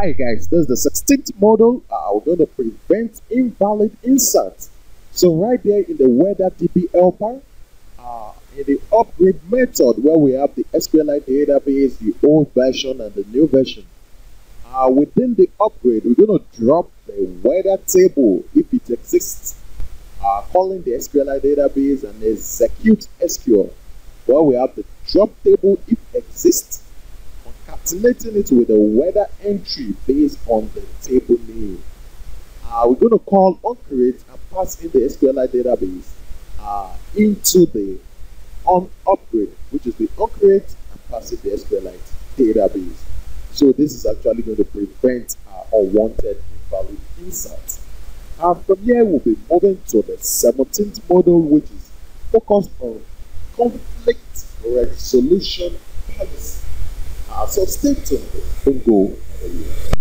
Hi guys, this is the 16th model. We're going to prevent invalid inserts. So right there in the weather DB helper, uh, in the upgrade method where we have the SQLite database, the old version and the new version. Uh, within the upgrade, we're going to drop the weather table if it exists. Uh, calling the SQLite database and execute SQL where we have the drop table if exists concatenating it with a weather entry based on the table name. Uh, we're going to call onCreate and pass in the SQLite database uh, into the on upgrade, which is the onCreate and pass in the SQLite database. So this is actually going to prevent uh, unwanted invalid inserts. And from here, we'll be moving to the 17th model, which is focused on conflict resolution are substantial. Go.